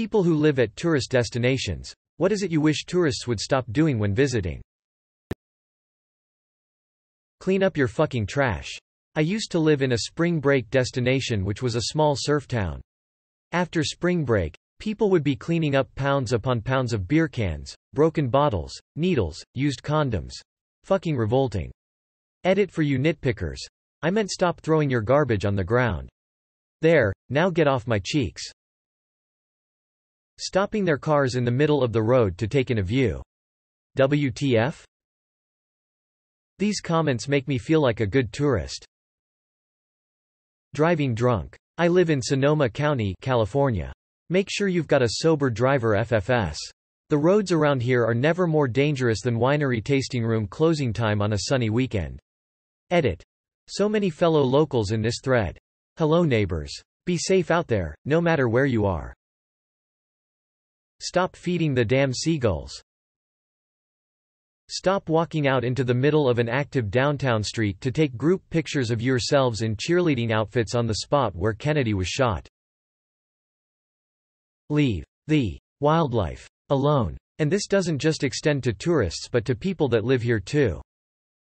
People who live at tourist destinations. What is it you wish tourists would stop doing when visiting? Clean up your fucking trash. I used to live in a spring break destination which was a small surf town. After spring break, people would be cleaning up pounds upon pounds of beer cans, broken bottles, needles, used condoms. Fucking revolting. Edit for you nitpickers. I meant stop throwing your garbage on the ground. There, now get off my cheeks. Stopping their cars in the middle of the road to take in a view. WTF? These comments make me feel like a good tourist. Driving drunk. I live in Sonoma County, California. Make sure you've got a sober driver FFS. The roads around here are never more dangerous than winery tasting room closing time on a sunny weekend. Edit. So many fellow locals in this thread. Hello neighbors. Be safe out there, no matter where you are. Stop feeding the damn seagulls. Stop walking out into the middle of an active downtown street to take group pictures of yourselves in cheerleading outfits on the spot where Kennedy was shot. Leave the wildlife alone. And this doesn't just extend to tourists but to people that live here too.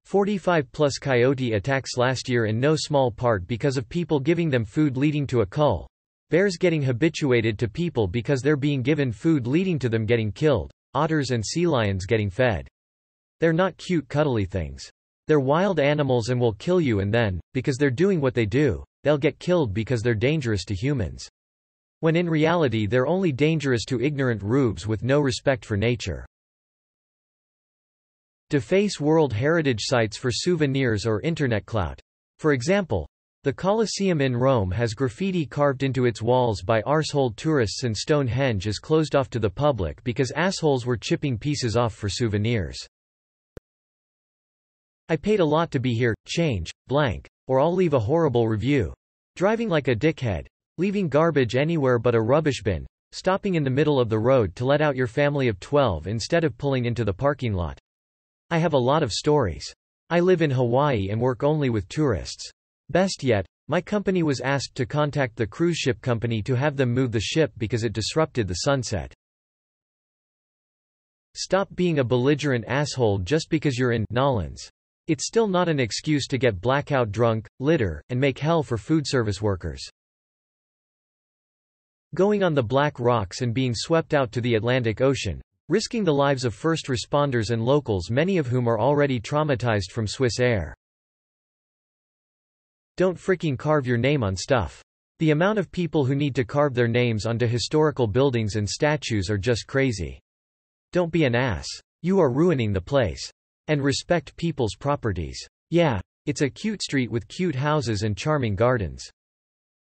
45 plus coyote attacks last year in no small part because of people giving them food leading to a cull. Bears getting habituated to people because they're being given food leading to them getting killed. Otters and sea lions getting fed. They're not cute cuddly things. They're wild animals and will kill you and then, because they're doing what they do, they'll get killed because they're dangerous to humans. When in reality they're only dangerous to ignorant rubes with no respect for nature. Deface World Heritage Sites for souvenirs or internet clout. For example, the Colosseum in Rome has graffiti carved into its walls by arsehole tourists and Stonehenge is closed off to the public because assholes were chipping pieces off for souvenirs. I paid a lot to be here, change, blank, or I'll leave a horrible review. Driving like a dickhead. Leaving garbage anywhere but a rubbish bin. Stopping in the middle of the road to let out your family of 12 instead of pulling into the parking lot. I have a lot of stories. I live in Hawaii and work only with tourists. Best yet, my company was asked to contact the cruise ship company to have them move the ship because it disrupted the sunset. Stop being a belligerent asshole just because you're in Nawlins. It's still not an excuse to get blackout drunk, litter, and make hell for food service workers. Going on the Black Rocks and being swept out to the Atlantic Ocean, risking the lives of first responders and locals many of whom are already traumatized from Swissair. Don't freaking carve your name on stuff. The amount of people who need to carve their names onto historical buildings and statues are just crazy. Don't be an ass. You are ruining the place. And respect people's properties. Yeah, it's a cute street with cute houses and charming gardens.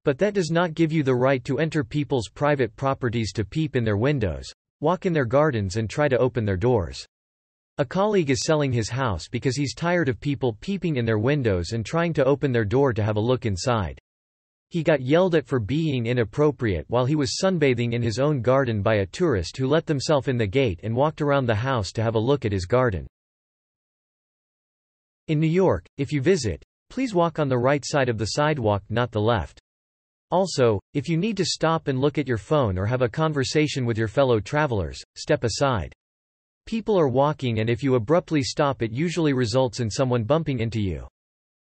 But that does not give you the right to enter people's private properties to peep in their windows, walk in their gardens and try to open their doors. A colleague is selling his house because he's tired of people peeping in their windows and trying to open their door to have a look inside. He got yelled at for being inappropriate while he was sunbathing in his own garden by a tourist who let themselves in the gate and walked around the house to have a look at his garden. In New York, if you visit, please walk on the right side of the sidewalk not the left. Also, if you need to stop and look at your phone or have a conversation with your fellow travelers, step aside. People are walking and if you abruptly stop it usually results in someone bumping into you.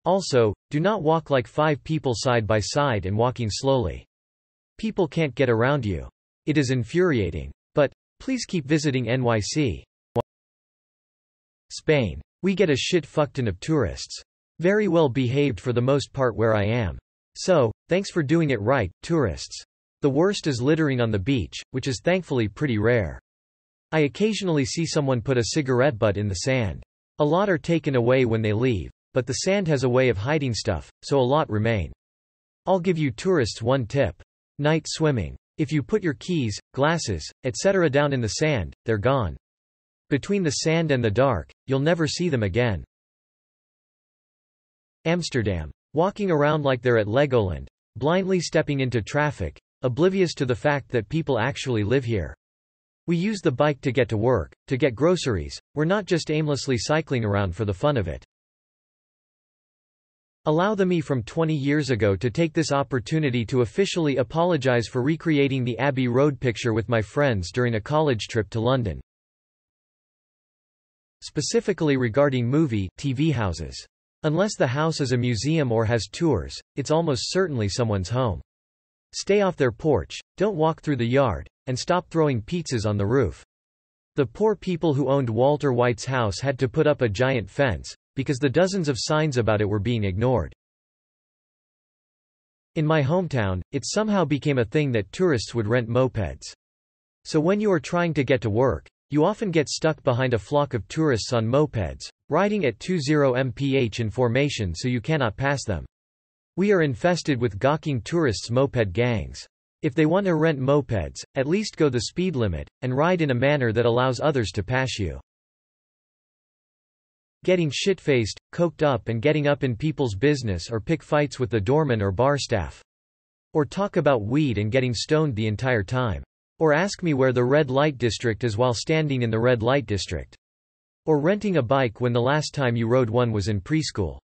Also, do not walk like five people side by side and walking slowly. People can't get around you. It is infuriating. But, please keep visiting NYC. Spain. We get a shit fuckton of tourists. Very well behaved for the most part where I am. So, thanks for doing it right, tourists. The worst is littering on the beach, which is thankfully pretty rare. I occasionally see someone put a cigarette butt in the sand. A lot are taken away when they leave, but the sand has a way of hiding stuff, so a lot remain. I'll give you tourists one tip. Night swimming. If you put your keys, glasses, etc. down in the sand, they're gone. Between the sand and the dark, you'll never see them again. Amsterdam. Walking around like they're at Legoland. Blindly stepping into traffic, oblivious to the fact that people actually live here. We use the bike to get to work, to get groceries, we're not just aimlessly cycling around for the fun of it. Allow the me from 20 years ago to take this opportunity to officially apologize for recreating the Abbey Road picture with my friends during a college trip to London. Specifically regarding movie, TV houses. Unless the house is a museum or has tours, it's almost certainly someone's home. Stay off their porch, don't walk through the yard, and stop throwing pizzas on the roof. The poor people who owned Walter White's house had to put up a giant fence, because the dozens of signs about it were being ignored. In my hometown, it somehow became a thing that tourists would rent mopeds. So when you are trying to get to work, you often get stuck behind a flock of tourists on mopeds, riding at 20 mph in formation so you cannot pass them. We are infested with gawking tourists' moped gangs. If they want to rent mopeds, at least go the speed limit, and ride in a manner that allows others to pass you. Getting shit-faced, coked up and getting up in people's business or pick fights with the doorman or bar staff. Or talk about weed and getting stoned the entire time. Or ask me where the red light district is while standing in the red light district. Or renting a bike when the last time you rode one was in preschool.